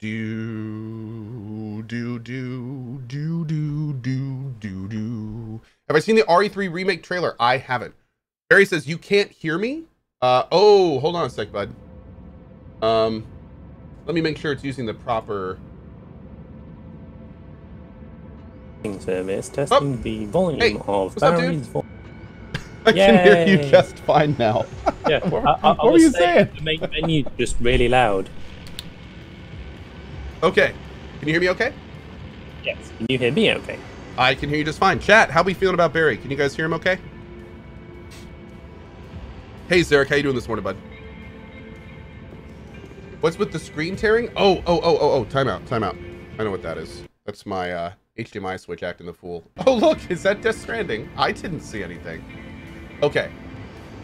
do do do do do do do do. Have I seen the RE3 remake trailer? I haven't. Barry says you can't hear me. Uh oh, hold on a sec, bud. Um, let me make sure it's using the proper. service testing Oh. the volume Hey, of what's up, dude? Barry's vo- I can hear you just fine now. Yeah, What- I, I, I were you saying saying? The main menu just really loud. Okay, can you hear me? Okay. Yes. Can you hear me? Okay. I can hear you just fine. Chat, how are we feeling about Barry? Can you guys hear him okay? Hey, Zarek, how you doing this morning, bud? What's with the screen tearing? Oh, oh, oh, oh, oh, timeout, timeout. I know what that is. That's my uh, HDMI switch acting the fool. Oh, look, is that Death Stranding? I didn't see anything. Okay.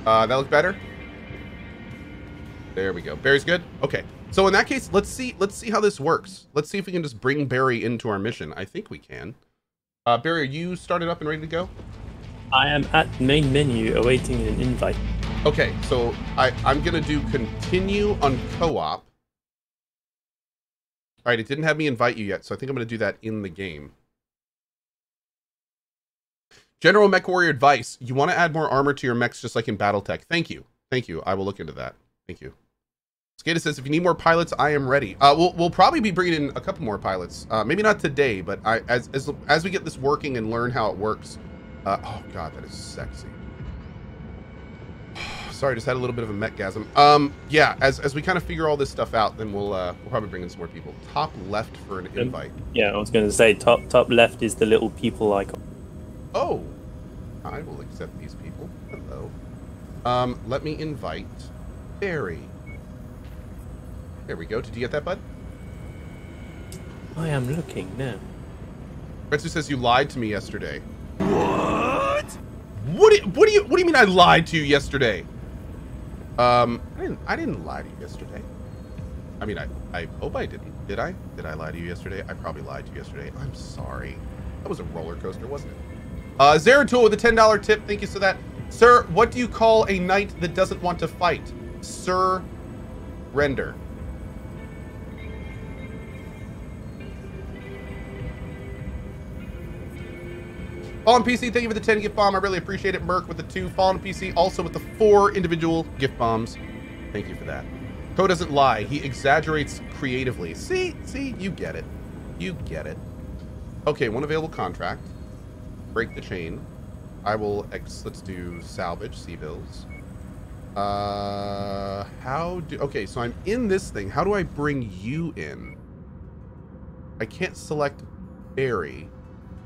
Uh, that look better? There we go. Barry's good? Okay. So in that case, let's see let's see how this works. Let's see if we can just bring Barry into our mission. I think we can. Uh, Barry, are you started up and ready to go? I am at main menu awaiting an invite. Okay, so I, I'm gonna do continue on co-op. All right, it didn't have me invite you yet, so I think I'm gonna do that in the game. General MechWarrior advice: You want to add more armor to your mechs, just like in BattleTech. Thank you, thank you. I will look into that. Thank you. Skata says, if you need more pilots, I am ready. Uh, we'll we'll probably be bringing in a couple more pilots. Uh, maybe not today, but I as as as we get this working and learn how it works. Uh, oh God, that is sexy. Sorry, just had a little bit of a mechgasm. Um, yeah, as as we kind of figure all this stuff out, then we'll uh, we'll probably bring in some more people. Top left for an invite. Yeah, I was going to say top top left is the little people icon. Oh, I will accept these people. Hello. Um, let me invite Barry. There we go. Did you get that, bud? I am looking now. Retsu says you lied to me yesterday. What? What do you, what do you what do you mean I lied to you yesterday? Um, I didn't I didn't lie to you yesterday. I mean, I I hope I didn't. Did I? Did I lie to you yesterday? I probably lied to you yesterday. I'm sorry. That was a roller coaster, wasn't it? Uh, Zeratul with a ten dollar tip. Thank you for that, sir. What do you call a knight that doesn't want to fight? Sir, render. Fallen PC, thank you for the 10 gift bomb. I really appreciate it. Merc with the two. Fallen PC also with the four individual gift bombs. Thank you for that. Cohh doesn't lie. He exaggerates creatively. See, see, you get it. You get it. Okay, one available contract. Break the chain. I will ex let's do salvage, C-bills. Uh how do okay, so I'm in this thing. How do I bring you in? I can't select Barry.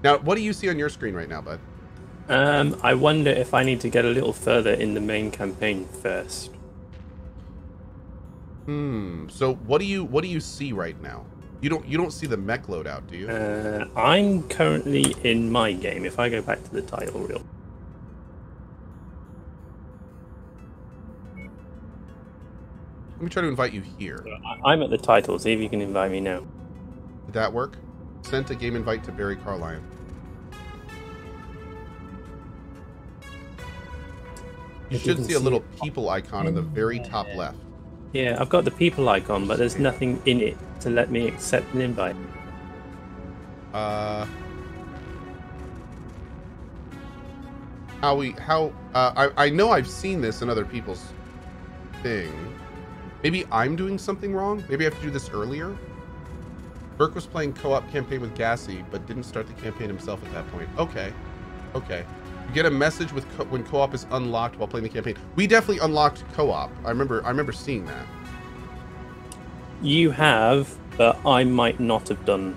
Now, what do you see on your screen right now, bud? Um, I wonder if I need to get a little further in the main campaign first. Hmm. So what do you what do you see right now? You don't you don't see the mech loadout, do you? Uh, I'm currently in my game. If I go back to the title reel, Let me try to invite you here. I'm at the title. See if you can invite me now. Did that work? Sent a game invite to Barry Carline. You should see a little it. people icon in the very top left. Yeah, I've got the people icon, but there's nothing in it to let me accept an invite. Uh, how we how uh, I I know I've seen this in other people's thing. Maybe I'm doing something wrong. Maybe I have to do this earlier. Burke was playing co-op campaign with Gassy, but didn't start the campaign himself at that point. Okay, okay. You get a message with co- when co-op is unlocked while playing the campaign. We definitely unlocked co-op. I remember I remember seeing that. You have, but I might not have done,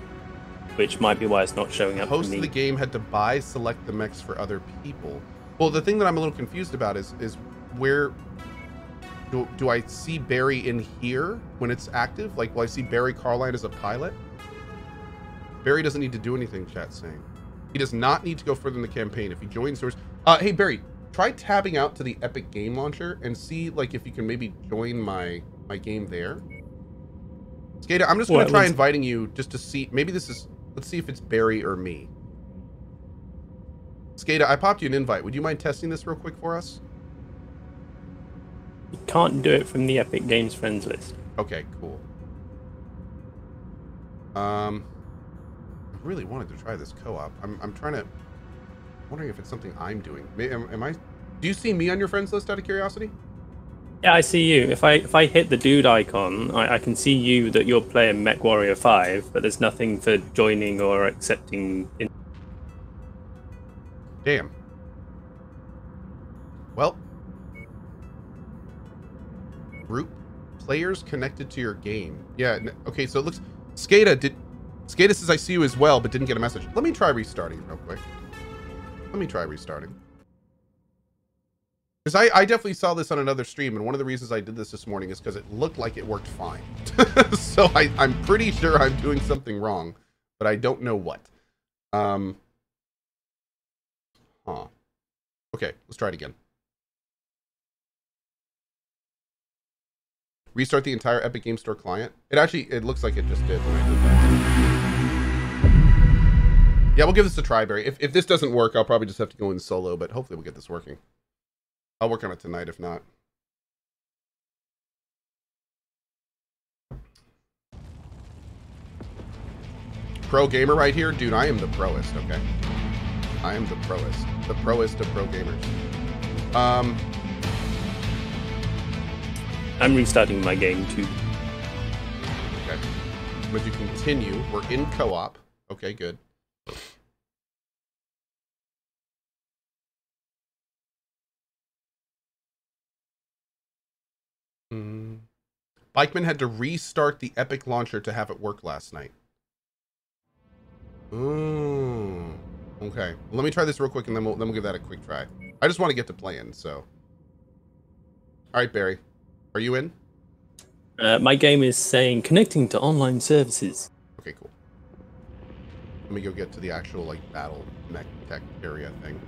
which might be why it's not showing up host of the game had to buy select the mechs for other people. Well, the thing that I'm a little confused about is is where do, do I see Barry in here when it's active? Like, will I see Barry Carline as a pilot? Barry doesn't need to do anything. Chat's saying he does not need to go further in the campaign. If he joins yours, uh, hey Barry, try tabbing out to the Epic Game Launcher and see like if you can maybe join my my game there. Skata, I'm just gonna try let's- inviting you just to see. Maybe this is. Let's see if it's Barry or me. Skata, I popped you an invite. Would you mind testing this real quick for us? You can't do it from the Epic Games friends list. Okay, cool. Um, really wanted to try this co-op. I'm, I'm trying to, wondering if it's something I'm doing. Am, am I, do you see me on your friends list out of curiosity? Yeah, I see you. If I if I hit the dude icon, I, I can see you that you're playing MechWarrior Five, but there's nothing for joining or accepting. In- Damn. Well, group players connected to your game. Yeah. Okay. So it looks. Skada did. Skada says I see you as well, but didn't get a message. Let me try restarting real quick. Let me try restarting. Because I, I definitely saw this on another stream, and one of the reasons I did this this morning is because it looked like it worked fine. so I, I'm pretty sure I'm doing something wrong, but I don't know what. Um. Huh. Okay, let's try it again. Restart the entire Epic Game Store client. It actually, it looks like it just did when I did that. Yeah, we'll give this a try, Barry. If, if this doesn't work, I'll probably just have to go in solo, but hopefully we'll get this working. I'll work on it tonight if not. Pro gamer right here? Dude, I am the proest, okay? I am the proest. The proest of pro gamers. Um, I'm restarting my game too. okay. Would you continue? We're in co-op. Okay, good. Bikeman had to restart the Epic launcher to have it work last night. Ooh. Okay. Well, let me try this real quick, and then we'll then we'll give that a quick try. I just want to get to playing, so. All right, Barry, are you in? Uh, my game is saying connecting to online services. Okay, cool. Let me go get to the actual like battle mech tech area thing.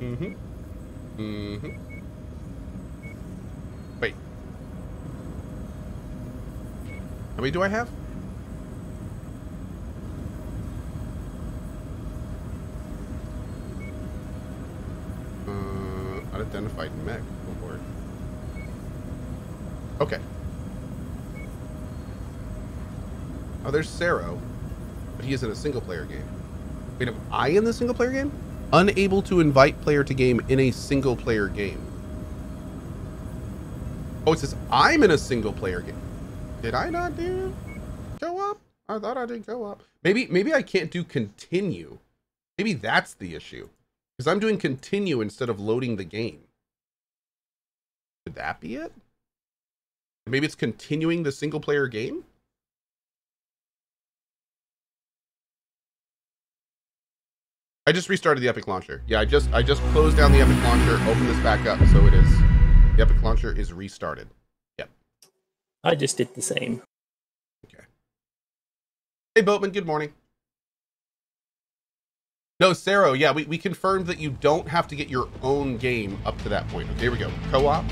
Mm-hmm. Mm-hmm. Wait. How many do I have? Uh, unidentified mech. Oh. Okay. Oh, there's Saro, but he is in a single player game. Wait, am I in the single player game? Unable to invite player to game in a single player game. Oh, it says I'm in a single player game. Did I not do co-op? I thought I did go up. Maybe maybe I can't do continue. Maybe that's the issue. Because I'm doing continue instead of loading the game. Could that be it? Maybe it's continuing the single player game? I just restarted the Epic Launcher. Yeah, I just I just closed down the Epic Launcher, opened this back up, so it is the Epic Launcher is restarted. Yep. I just did the same. Okay. Hey Boatman, good morning. No, Saro, yeah, we, we confirmed that you don't have to get your own game up to that point. Okay, here we go. Co-op,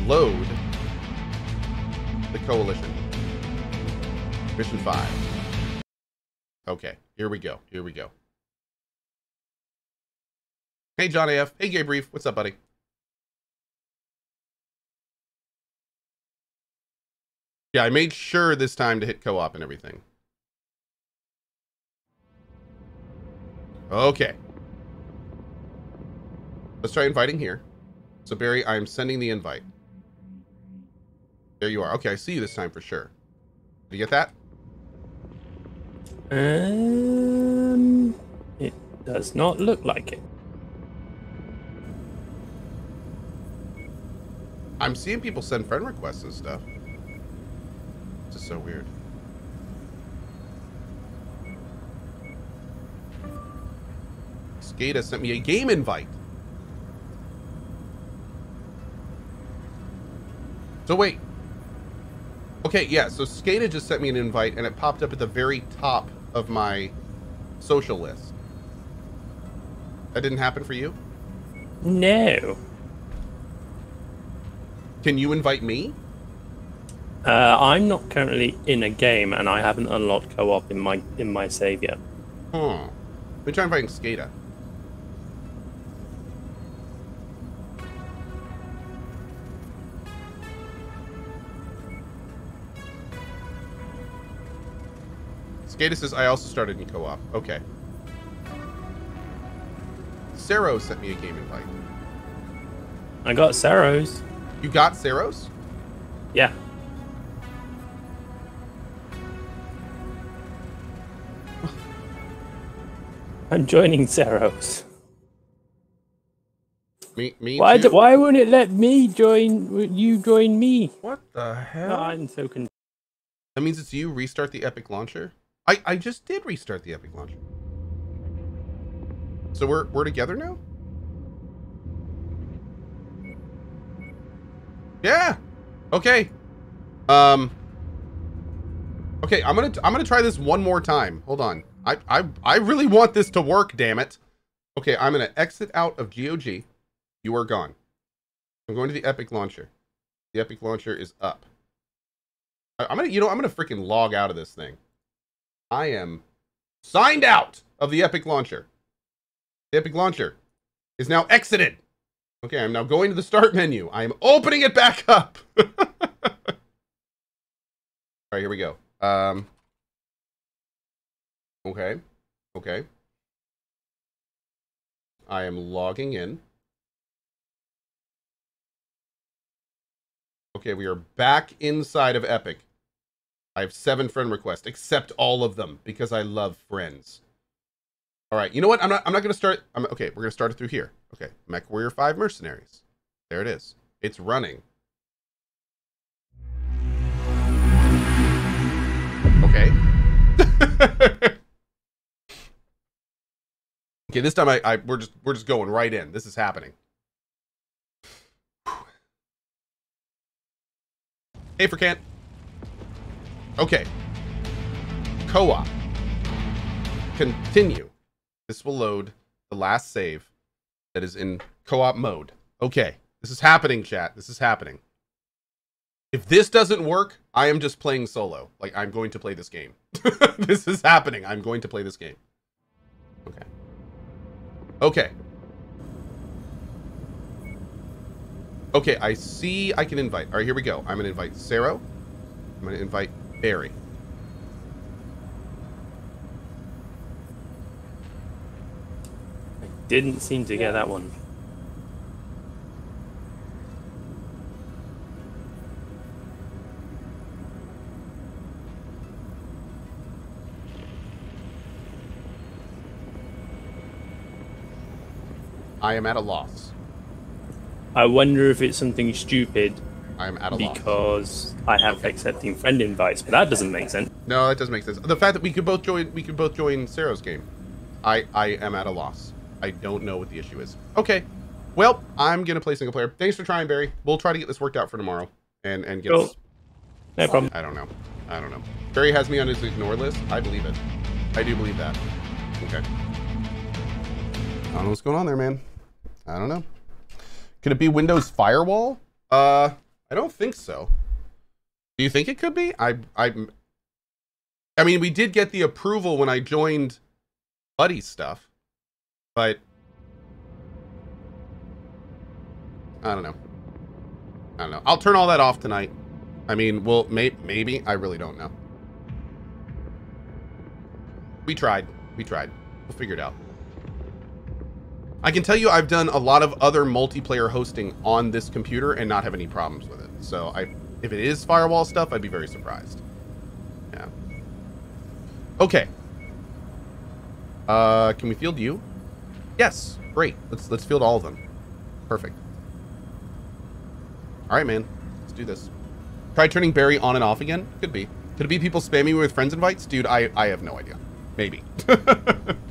load the coalition. Mission five. Okay, here we go. Here we go. Hey, John AF. Hey, Gay Brief. What's up, buddy? Yeah, I made sure this time to hit co-op and everything. Okay. Let's try inviting here. So, Barry, I'm sending the invite. There you are. Okay, I see you this time for sure. Did you get that? Um, it does not look like it. I'm seeing people send friend requests and stuff. It's just so weird. Skada sent me a game invite. So wait. Okay, yeah, so Skada just sent me an invite and it popped up at the very top of my social list. That didn't happen for you? No. Can you invite me? Uh, I'm not currently in a game, and I haven't unlocked co-op in my in my save yet. Hmm. We try inviting Skater. Skater says, I also started in co-op. Okay. Saro sent me a game invite. I got Saro's. You got Saros? Yeah. I'm joining Saros. Me, me Why? Do, why won't it let me join? You join me? What the hell? I'm so confused. That means it's you. Restart the Epic launcher. I I just did restart the Epic launcher. So we're we're together now. Yeah. Okay. Um. Okay, I'm gonna I'm gonna try this one more time. Hold on. I I I really want this to work. Damn it. Okay, I'm gonna exit out of GOG. You are gone. I'm going to the Epic launcher. The Epic launcher is up. I- I'm gonna, you know, I'm gonna freaking log out of this thing. I am signed out of the Epic launcher. The Epic launcher is now exited. Okay, I'm now going to the start menu. I am opening it back up. All right, here we go. Um. Okay. Okay. I am logging in. Okay, we are back inside of Epic. I have seven friend requests. Accept all of them because I love friends. All right, you know what? I'm not. I'm not gonna start. I'm, okay, we're gonna start it through here. Okay, MechWarrior Five Mercenaries. There it is. It's running. Okay. okay, this time I, I we're just we're just going right in. This is happening. Hey, for Kent. Okay. Co-op. Continue. This will load the last save that is in co-op mode. Okay. This is happening, chat. This is happening. If this doesn't work, I am just playing solo. Like, I'm going to play this game. this is happening. I'm going to play this game. Okay. Okay. Okay, I see I can invite. All right, here we go. I'm going to invite Saro. I'm going to invite Barry. Didn't seem to get that one. I am at a loss. I wonder if it's something stupid I am at a loss. because I have accepting friend invites, but that doesn't make sense. No, that doesn't make sense. The fact that we could both join, we could both join Saro's game. I, I am at a loss. I don't know what the issue is. Okay, well, I'm gonna play single player. Thanks for trying, Barry. We'll try to get this worked out for tomorrow, and and get. Cool. This, No problem. I don't know. I don't know. Barry has me on his ignore list. I believe it. I do believe that. Okay. I don't know what's going on there, man. I don't know. Could it be Windows Firewall? Uh, I don't think so. Do you think it could be? I I I mean, we did get the approval when I joined Buddy stuff, but I don't know. I don't know. I'll turn all that off tonight. I mean, well, may, maybe. I really don't know. We tried. We tried. We'll figure it out. I can tell you I've done a lot of other multiplayer hosting on this computer and not have any problems with it. So I if it is firewall stuff, I'd be very surprised. Yeah. Okay. Uh can we field you? Yes. Great. Let's let's field all of them. Perfect. All right, man. Let's do this. Try turning Barry on and off again? Could be. Could it be people spamming me with friends invites? Dude, I I have no idea. Maybe.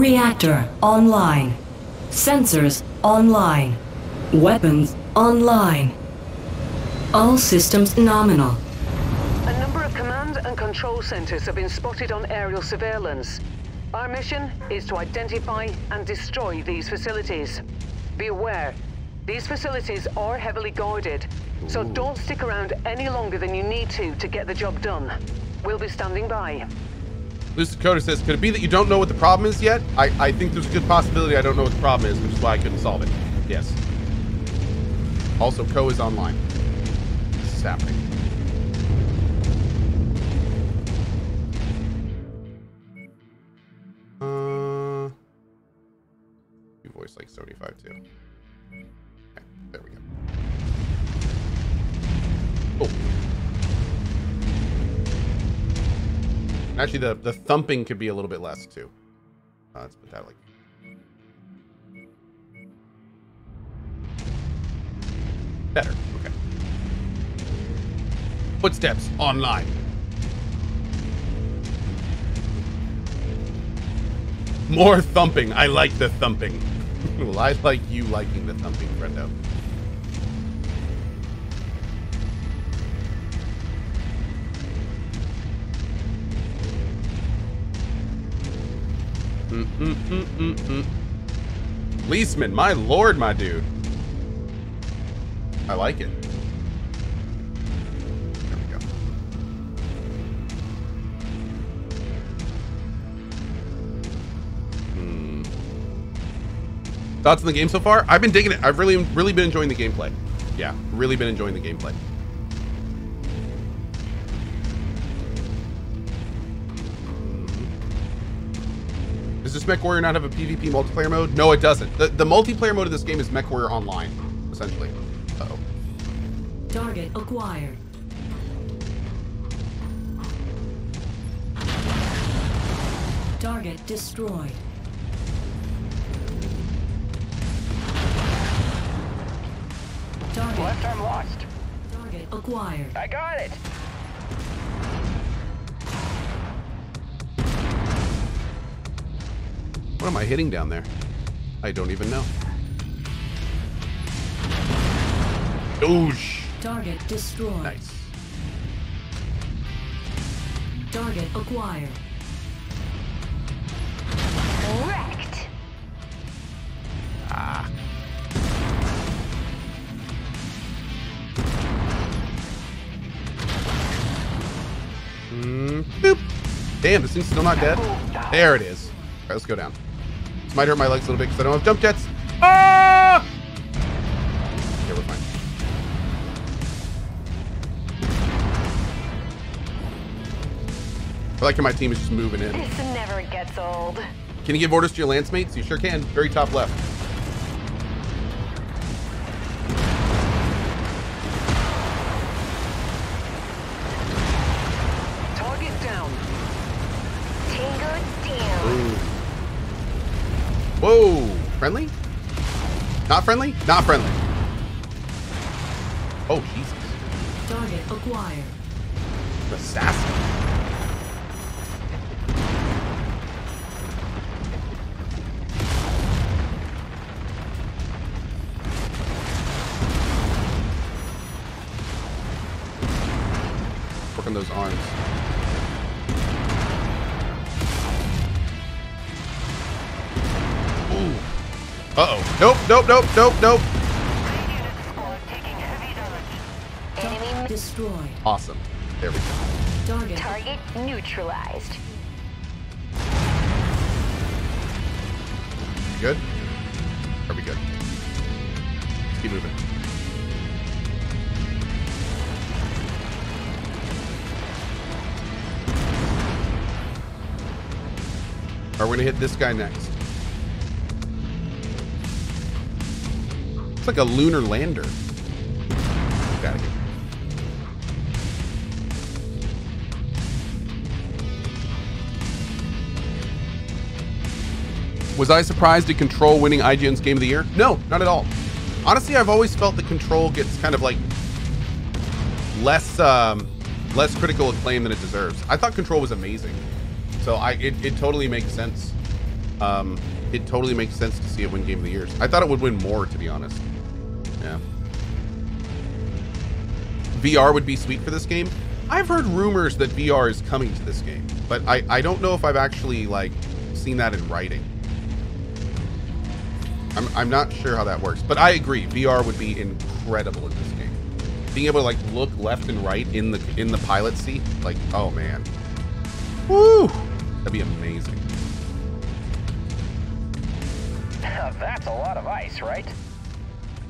Reactor online. Sensors online. Weapons online. All systems nominal. A number of command and control centers have been spotted on aerial surveillance. Our mission is to identify and destroy these facilities. Be aware, These facilities are heavily guarded, so don't stick around any longer than you need to to get the job done. We'll be standing by. Loose Dakota says, could it be that you don't know what the problem is yet? I, I think there's a good possibility I don't know what the problem is, which is why I couldn't solve it. Yes. Also, Cohh is online. This is happening. The, the thumping could be a little bit less too. Uh, let's put that like. Better. Okay. Footsteps online. More thumping. I like the thumping. well, I like you liking the thumping, friendo. Mm, mm, mm. Policeman, my lord, my dude. I like it. There we go. Hmm. Thoughts on the game so far? I've been digging it. I've really, really been enjoying the gameplay. Yeah, really been enjoying the gameplay. Does this MechWarrior not have a PvP multiplayer mode? No, it doesn't. The, the multiplayer mode of this game is MechWarrior Online, essentially. Uh-oh. Target acquired. Target destroyed. Target, Left arm lost. target acquired. I got it. What am I hitting down there? I don't even know. Oosh. Target destroyed. Nice. Target acquired. Wrecked. Ah. Mm, boop. Damn, this thing's still not dead. There it is. All right, let's go down. This might hurt my legs a little bit because I don't have jump jets. Ah! Okay, we're fine. I like how my team is just moving in. This never gets old. Can you give orders to your lance mates? You sure can. Very top left. Friendly? Not friendly? Not friendly. Oh, Jesus. Target acquired. Assassin. Nope, nope, nope, nope, nope. Squad taking heavy damage. Enemy Destroyed. Awesome. There we go. Target target neutralized. Good? Are we good? Keep moving. Alright, we're gonna hit this guy next. It's like a lunar lander. Of. Was I surprised at Control winning IGN's Game of the Year? No, not at all. Honestly, I've always felt that Control gets kind of like less um, less critical acclaim than it deserves. I thought Control was amazing, so I it, it totally makes sense. Um, it totally makes sense to see it win Game of the Year. I thought it would win more, to be honest. Yeah. VR would be sweet for this game. I've heard rumors that VR is coming to this game, but I, I don't know if I've actually like seen that in writing. I'm, I'm not sure how that works, but I agree. VR would be incredible in this game. Being able to like look left and right in the in the pilot seat, like oh man, woo, that'd be amazing. That's a lot of ice, right?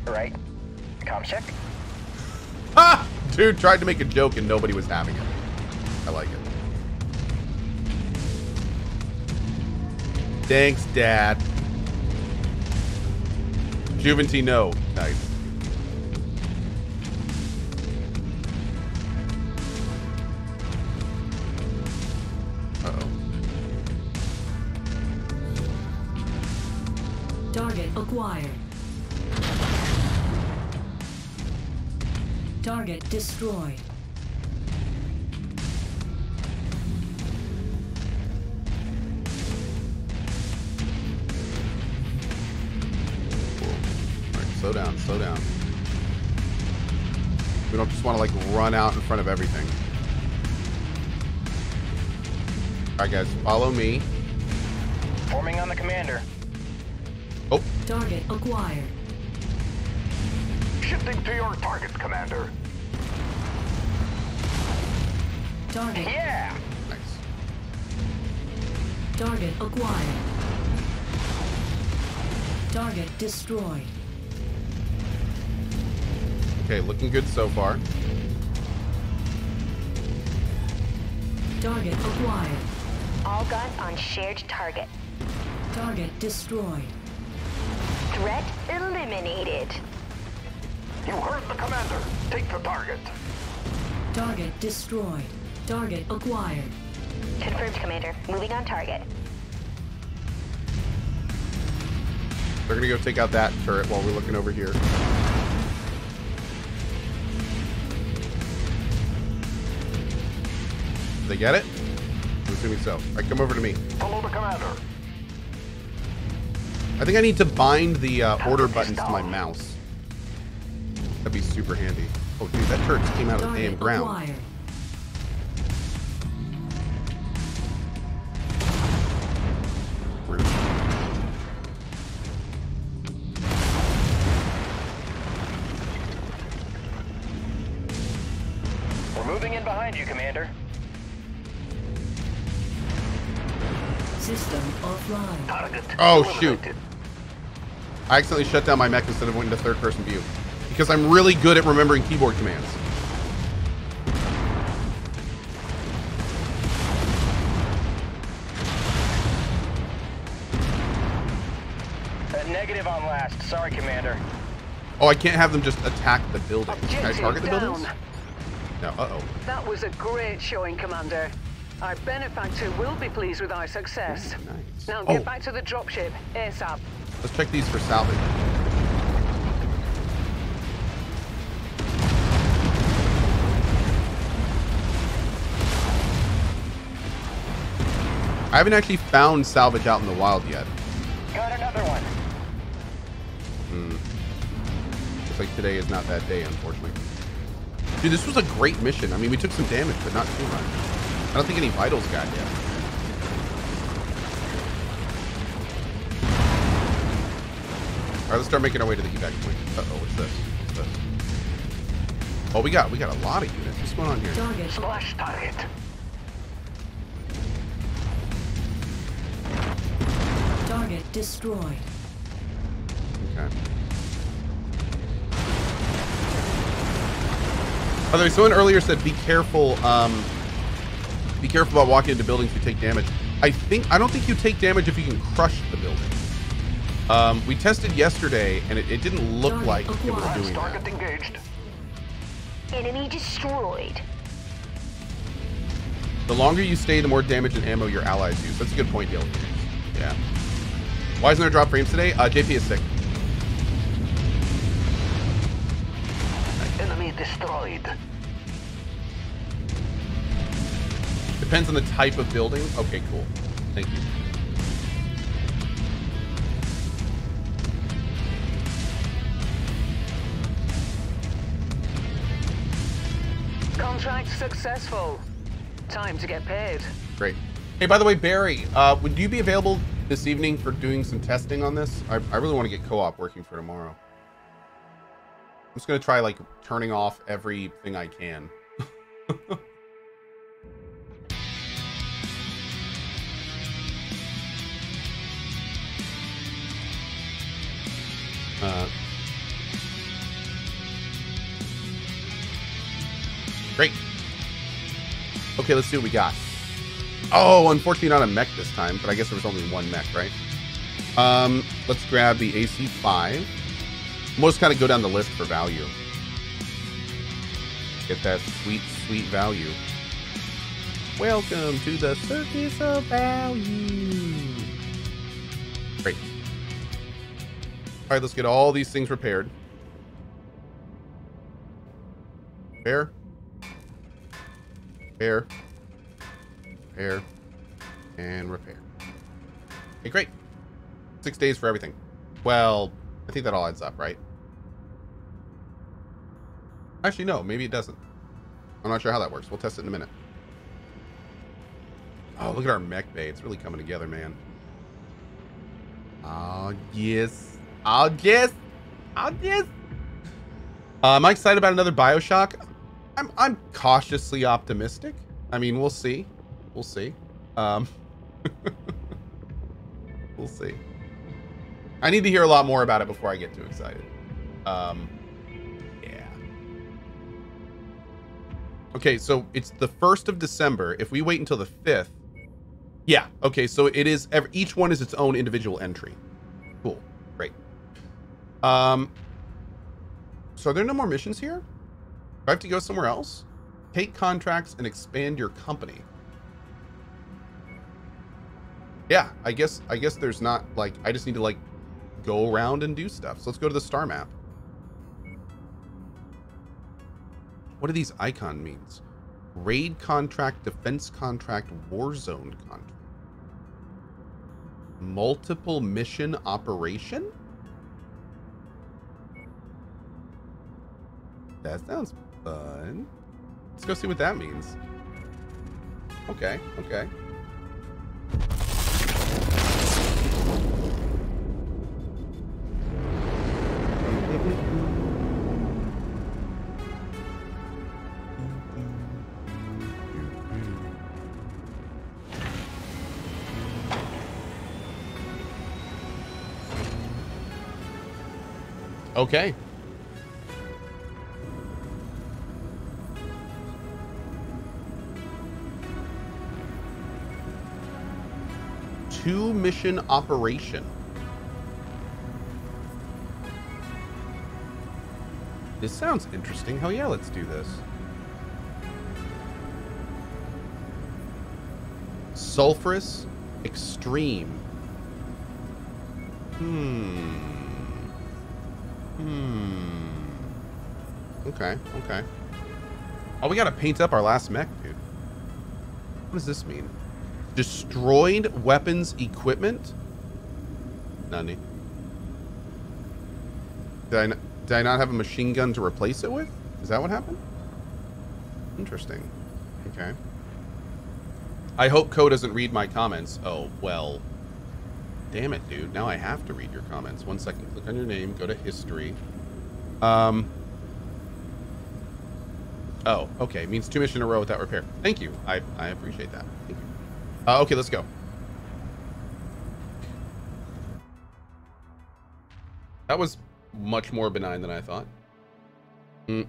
Right. Com check. Ha! Dude tried to make a joke and nobody was having it. I like it. Thanks, Dad. Juventino. Nice. Acquired. Target destroyed. All right, slow down, slow down. We don't just want to like run out in front of everything. All right, guys, follow me. Forming on the commander. Target acquired. Shifting to your target, commander. Target. Yeah. nice. Target acquired. Target destroyed. Okay, looking good so far. Target acquired. All guns on shared target. Target destroyed. Threat eliminated. You heard the commander. Take the target. Target destroyed. Target acquired. Confirmed, Commander. Moving on target. They're gonna go take out that turret while we're looking over here. They get it? I'm assuming so. All right, come over to me. Follow the commander. I think I need to bind the uh, order buttons to my mouse. That'd be super handy. Oh, dude, that turret just came out of the damn ground. Rude. We're moving in behind you, commander. System offline. Target. Oh, shoot. I accidentally shut down my mech instead of going to third person view. Because I'm really good at remembering keyboard commands. Uh, negative on last. Sorry, commander. Oh, I can't have them just attack the buildings. Can I target the down. buildings? No, uh-oh. That was a great showing, Commander. Our benefactor will be pleased with our success. Ooh, nice. Now Oh. get back to the dropship ASAP. Let's check these for salvage. I haven't actually found salvage out in the wild yet. Got another one. Hmm. Looks like today is not that day, unfortunately. Dude, this was a great mission. I mean, we took some damage, but not too much. I don't think any vitals got yet. All right, let's start making our way to the evac point. Uh-oh, what's this? What's this? Oh, we got we got a lot of units. What's going on here? Target Splash target. target destroyed. Okay. By the way, someone earlier said be careful. Um, be careful about walking into buildings you take damage. I think I don't think you take damage if you can crush the building. Um, we tested yesterday, and it, it didn't look Target like it was doing Target that. engaged. Enemy destroyed. The longer you stay, the more damage and ammo your allies use. That's a good point, Dale. Yeah. Why isn't there drop frames today? Uh, JP is sick. Enemy destroyed. Depends on the type of building. Okay, cool. Thank you. Contract successful. Time to get paid. Great. Hey, by the way, Barry, uh, would you be available this evening for doing some testing on this. I, I really want to get co-op working for tomorrow. I'm just gonna try like turning off everything I can. uh, great. Okay, let's see what we got. Oh, unfortunately not a mech this time, but I guess there was only one mech, right? Um, let's grab the AC5. We'll just kind of go down the list for value. Get that sweet, sweet value. Welcome to the circus of value. Great. All right, let's get all these things repaired. Repair. Repair. Repair. And repair. Okay, great. Six days for everything. Well, I think that all adds up, right? Actually, no, maybe it doesn't. I'm not sure how that works. We'll test it in a minute. Oh, look at our mech bay. It's really coming together, man. Oh, yes. Oh, yes. Oh, yes. Uh, am I excited about another Bioshock? I'm, I'm cautiously optimistic. I mean, we'll see. We'll see. Um, we'll see. I need to hear a lot more about it before I get too excited. Um, yeah. Okay, so it's the 1st of December. If we wait until the 5th, yeah, okay, so it is, each one is its own individual entry. Cool, great. Um, so are there no more missions here? I have to go somewhere else? Take contracts and expand your company. Yeah, I guess, I guess there's not, like, I just need to, like, go around and do stuff. So let's go to the star map. What do these icon means? Raid contract, defense contract, war zone contract. Multiple mission operation? That sounds fun. Let's go see what that means. Okay, okay. Okay. Mission operation. This sounds interesting. Hell yeah, let's do this. Sulfurous Extreme. Hmm. Hmm. Okay, okay. Oh, we gotta paint up our last mech, dude. What does this mean? Destroyed weapons equipment? Nani. Did I, did I not have a machine gun to replace it with? Is that what happened? Interesting. Okay. I hope Cohh doesn't read my comments. Oh, well. Damn it, dude. Now I have to read your comments. One second. Click on your name. Go to history. Um. Oh, okay. Means two mission in a row without repair. Thank you. I, I appreciate that. Thank you. Uh, okay, let's go. That was much more benign than I thought. Mm.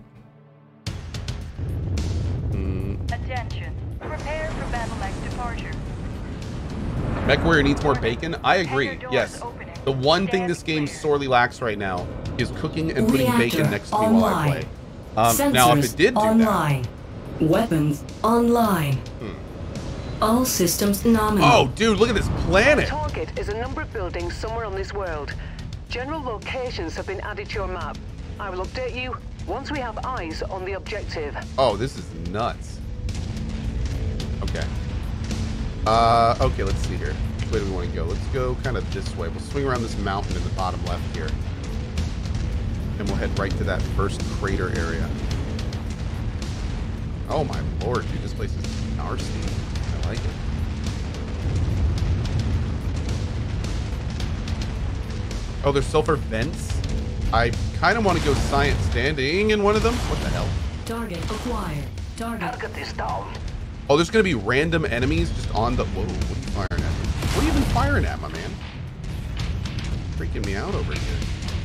Mm. Attention. Prepare for battle mech departure. MechWarrior needs more bacon. I agree. Yes. opening. The one thing this game clear. sorely lacks right now is cooking and putting Reactor bacon next to me while I play. Um, now, if it did do online. Weapons online. Hmm. All systems nominal. Oh, dude, look at this planet. The Target is a number of buildings somewhere on this world. General locations have been added to your map. I will update you once we have eyes on the objective. Oh, this is nuts. Okay. Uh, okay, let's see here. Which way do we want to go? Let's go kind of this way. We'll swing around this mountain in the bottom left here. And we'll head right to that first crater area. Oh my lord, dude, this place is nasty. I like it. Oh, there's sulfur vents. I kind of want to go science standing in one of them. What the hell? Target acquired. Target. Target is down. Oh, there's gonna be random enemies just on the. Whoa, what are you firing at? What are you even firing at, my man? Freaking me out over here.